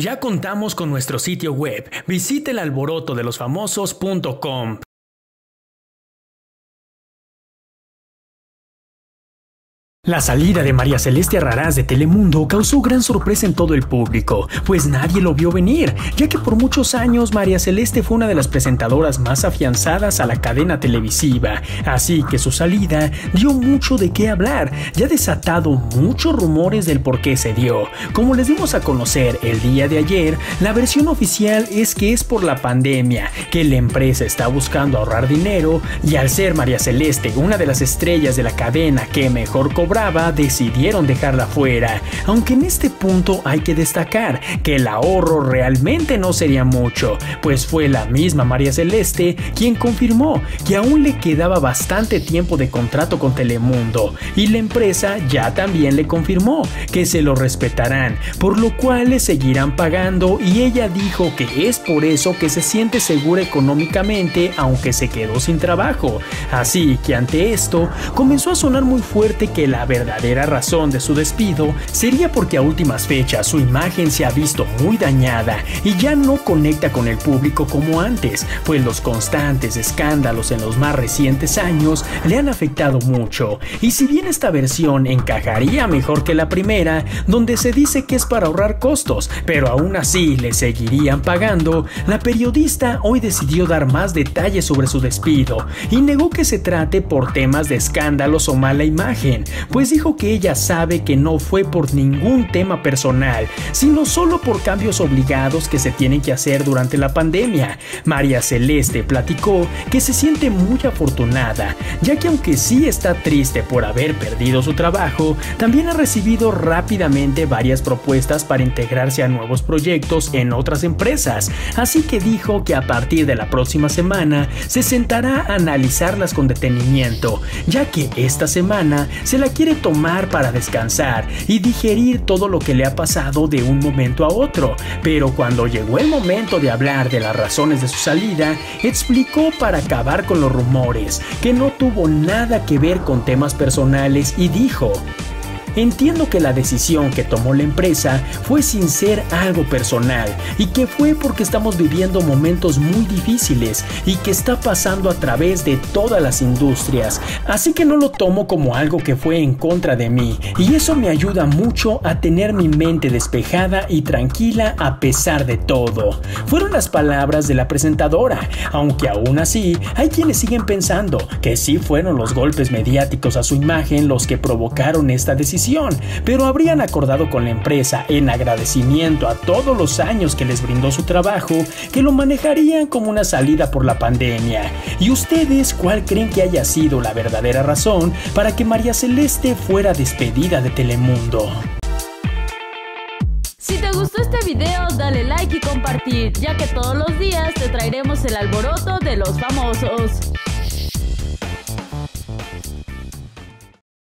Ya contamos con nuestro sitio web. Visite el alborotodelosfamosos.com. La salida de María Celeste Raraz de Telemundo causó gran sorpresa en todo el público, pues nadie lo vio venir, ya que por muchos años María Celeste fue una de las presentadoras más afianzadas a la cadena televisiva, así que su salida dio mucho de qué hablar y ha desatado muchos rumores del por qué se dio. Como les dimos a conocer el día de ayer, la versión oficial es que es por la pandemia, que la empresa está buscando ahorrar dinero y al ser María Celeste una de las estrellas de la cadena que mejor cobra, decidieron dejarla fuera, aunque en este punto hay que destacar que el ahorro realmente no sería mucho, pues fue la misma María Celeste quien confirmó que aún le quedaba bastante tiempo de contrato con Telemundo y la empresa ya también le confirmó que se lo respetarán, por lo cual le seguirán pagando y ella dijo que es por eso que se siente segura económicamente aunque se quedó sin trabajo. Así que ante esto comenzó a sonar muy fuerte que la verdadera razón de su despido sería porque a últimas fechas su imagen se ha visto muy dañada y ya no conecta con el público como antes, pues los constantes escándalos en los más recientes años le han afectado mucho. Y si bien esta versión encajaría mejor que la primera, donde se dice que es para ahorrar costos, pero aún así le seguirían pagando, la periodista hoy decidió dar más detalles sobre su despido y negó que se trate por temas de escándalos o mala imagen, pues dijo que ella sabe que no fue por ningún tema personal, sino solo por cambios obligados que se tienen que hacer durante la pandemia. María Celeste platicó que se siente muy afortunada, ya que aunque sí está triste por haber perdido su trabajo, también ha recibido rápidamente varias propuestas para integrarse a nuevos proyectos en otras empresas, así que dijo que a partir de la próxima semana se sentará a analizarlas con detenimiento, ya que esta semana se la quiere tomar para descansar y digerir todo lo que le ha pasado de un momento a otro, pero cuando llegó el momento de hablar de las razones de su salida, explicó para acabar con los rumores que no tuvo nada que ver con temas personales y dijo, Entiendo que la decisión que tomó la empresa fue sin ser algo personal y que fue porque estamos viviendo momentos muy difíciles y que está pasando a través de todas las industrias, así que no lo tomo como algo que fue en contra de mí y eso me ayuda mucho a tener mi mente despejada y tranquila a pesar de todo. Fueron las palabras de la presentadora, aunque aún así hay quienes siguen pensando que sí fueron los golpes mediáticos a su imagen los que provocaron esta pero habrían acordado con la empresa en agradecimiento a todos los años que les brindó su trabajo que lo manejarían como una salida por la pandemia. ¿Y ustedes cuál creen que haya sido la verdadera razón para que María Celeste fuera despedida de Telemundo? Si te gustó este video, dale like y compartir, ya que todos los días te traeremos el alboroto de los famosos.